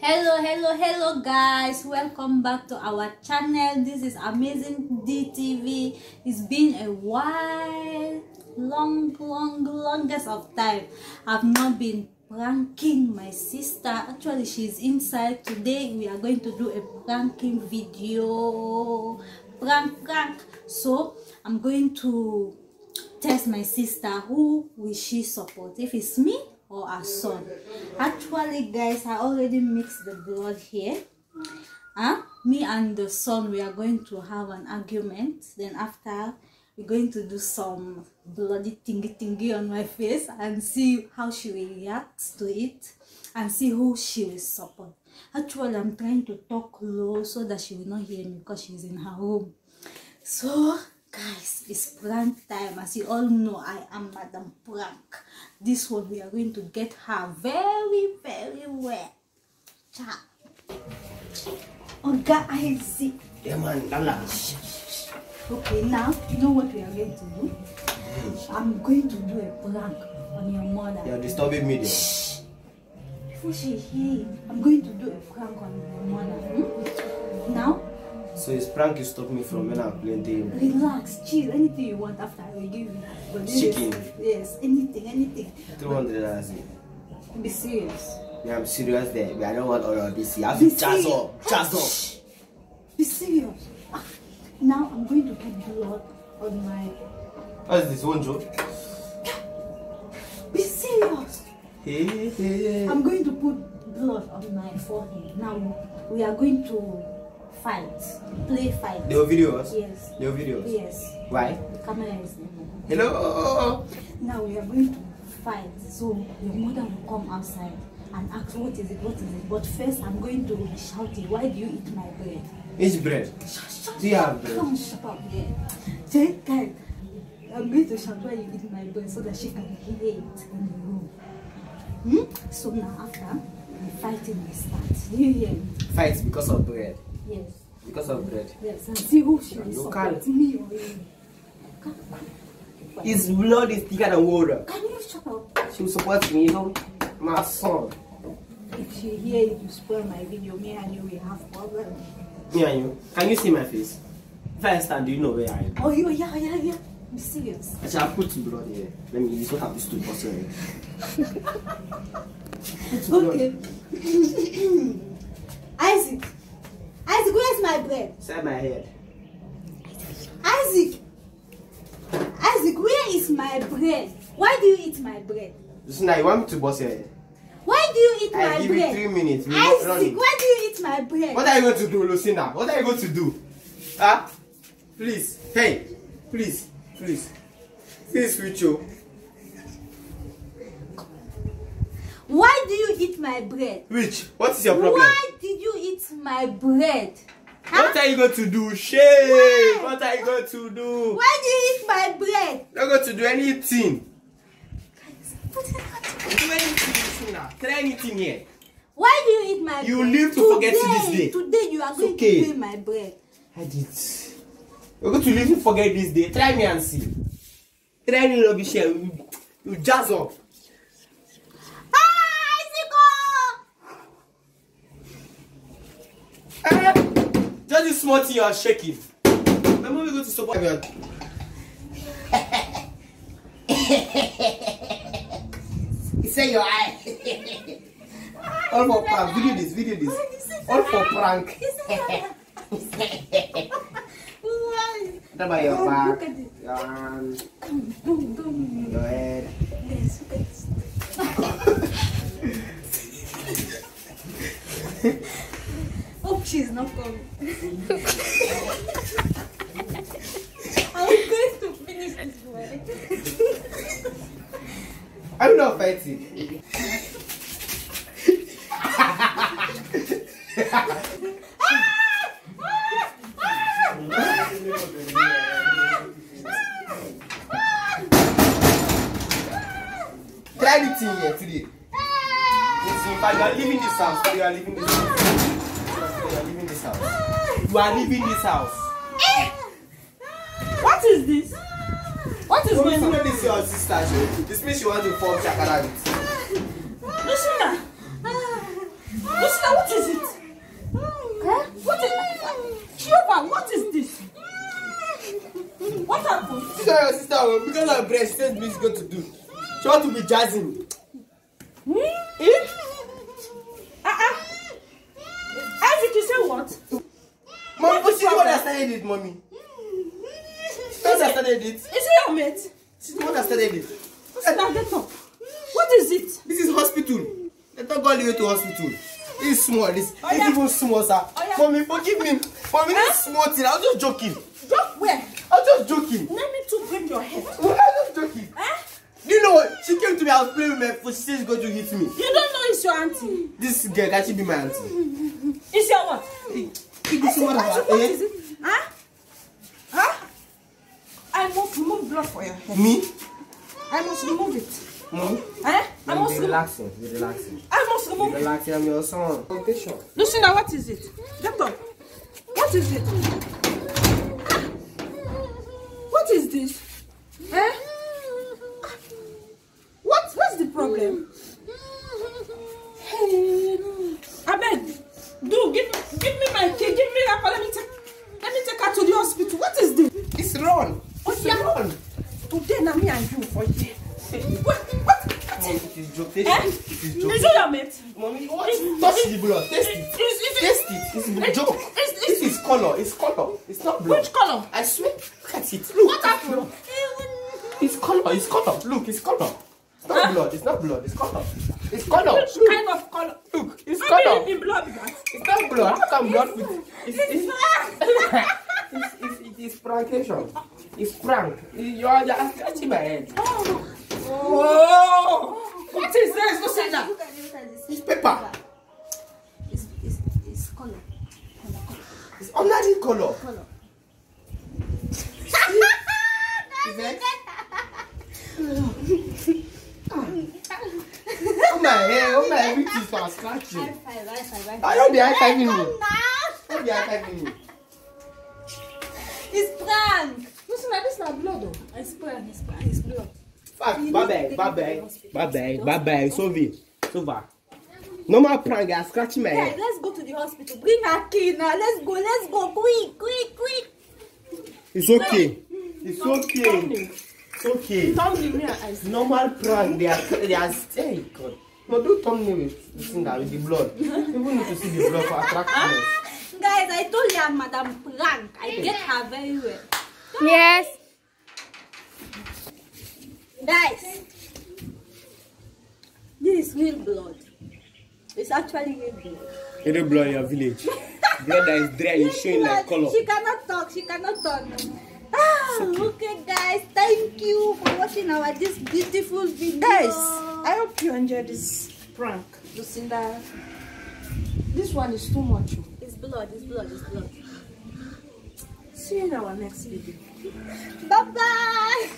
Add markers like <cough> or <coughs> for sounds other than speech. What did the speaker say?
hello hello hello guys. Welcome back to our channel. This is amazing dtv it's been a while. Long long longest of time. I've not been pranking my sister. Actually she's inside. Today we are going to do a pranking video. Prank prank. So i'm going to test my sister who will she support if it's me or her son. Actually guys i already mixed the blood here. Huh? Me and the son we are going to have an argument. Then after we're going to do some bloody thingy thingy on my face and see how she will react to it and see who she will support. Actually i'm trying to talk low so that she will not hear me because she's in her room so guys it's prank time as you all know i am madam prank this one we are going to get her very very well Cha. oga isaac Yeah, man, lala. okay now you know what we are going to do i'm going to do a prank on your mother You're disturbing me there. Before she hear it, i'm going to do a prank on your mother hmm? now So it's prank you stop me from when I'm playing game. relax chill anything you want after i will give you but Chicken. yes anything anything 200 dollars. be serious Yeah, I'm serious there. I don't want all of this. You have Be to serious. up. Jazz up. Be serious. Ah, Now I'm going to put blood on my. What is this one joke? Be serious. Hey, hey. I'm going to put blood on my forehead. Now we are going to fight, play fight. Your videos? Yes. Your videos? Yes. Why? The camera is there. Hello. Now we are going to fight. So your mother will come outside and ask what is it, what is it. But first I'm going to be shouting. Why do you eat my bread? Which bread? Shut, Do you have bread? Come shut up here. Take time. I'm going to shout why you eat my bread so that she can hear it in the room. Hmm? So now after the fighting will start. Do you hear me? Fight because of bread. Yes. Because of bread. Yes. And see who she is. You can't. me or you. His blood is thicker than water. can you shut up? She will support me, you know. My son. If she hear it, you spoil my video. Me and you will have problem. Me and you. Can you see my face? If I stand, do you know where I am? Oh, you, yeah, yeah, yeah. Be serious. Actually, I put blood here. Let me use what I'm used to person. <laughs> Okay. <coughs> Isaac. Isaac, where's my bread? Side my head. Isaac! Isaac, where is my bread? Why do you eat my bread? Listen now, you want me to bust your head? Why do you eat I my give you bread? three minutes. We Isaac, running. why do you eat my bread? What are you going to do, Lucinda? What are you going to do? Huh? Please. Hey. Please. Please. Please, with Why do you eat my bread? Rich, what is your problem? Why did you eat my bread? Huh? What are you going to do? Shame. Why? What are you going to do? Why do you eat my bread? Not going to do anything. Do anything, Lucinda. Try anything here. Why do you eat my You bread? live to forget today, this day. Today you are It's going okay. to pay my bread. I did. You're going to live to forget this day. Try me and see. Try me, rubbish here. You, you jazz up. Eh, Just this small thing you are shaking. My mom is going to support you. <laughs> He said your eye. <laughs> All for prank. Video this, video this. All for prank. <laughs> What about your Oh, back? look at it. Your arms, I'm not fighting. Try anything here today. Listen, if you are leaving this house, you are leaving this house. You are leaving this house. You are leaving this house. What is this? This means you want to form shakara with. Lucina! Lucina, what is it? Huh? What is Chioma, what is this? What happened? This is your sister oh. because her breastfeed means going to do. She wants to be jazzing. Hmm? Eh? Uh-uh. Isaac, you say what? Mom, what is what I started it, mommy? She started it. Is it mate? She's the one that started it. What is it? This is hospital. They don't go all the way to hospital. Is small. This Oh, yeah. even small, sir. Oh, yeah. Mommy, forgive me. Mommy, this is small thing. I was just joking. Just where? I was just joking. Let me to break your head. I was just joking. Do you know what? She came to me. I was playing with my phone. She said she's going to hit me. You don't know it's your auntie. This girl can she be my auntie? It's your what? This one Isaac, up. what Eh? is it? Huh? Huh? I must remove blood for your head. Me? I must remove it. Mommy? Eh? I must Be relaxing. Be relaxing. I must remove it. Relaxing. I'm your son. Condition. Lucinda, what is it? Up. What is it? What is this? Taste it. Is it your mate? Mommy, what? Is- Touch the blood. Taste it. Taste it. It's a It's- joke. it's- This is color. It's color. It's not blood. Which color? I swear. Look at it. Look. What happened? It's color. It's color. Look, it's color. It's not Huh? blood. It's not blood. It's color. It's color. Which Look. kind of color? Look. It's Maybe color. in blood. It's not blood. How come blood with? It's, it's, It's- <laughs> it's, it's, it is prancation. It's prank. You are just scratching my head. Oh! oh. What is Lucinda? Look at it, look at this. It's paper. It's, it's, it's color. It's ordinary color. Color. Is? <laughs> Oh my hair, oh my everything start scratching. High five, high five, high five. I don't be high fiving now. Don't be high fiving me. It's prank. Lucinda, this is not blood. oh. It's prank, it's prank, it's blood. Bye bye. It's over. It's over. Normal prank, I'm scratching my Guys, head. let's go to the hospital. Bring her key now. Let's go, let's go. Quick, quick, quick. It's okay. It's okay. It's okay. Thumbnail me and I It's normal prank. They are, they are, hey God. No, don't thumbnail with, this thing that with the blood. People need to see the blood for attractiveness. <laughs> Guys, I told you I'm Madam Prank. I get her very well. Yes. Guys, this is real blood. It's actually real blood. You don't blood in your village. Blood that is dry is showing like color. She cannot talk. She cannot talk. Ah, okay, guys. Thank you for watching our this beautiful video. Guys, I hope you enjoyed this prank. Lucinda, this one is too much. It's blood. It's blood. It's blood. See you in our next video. Bye bye.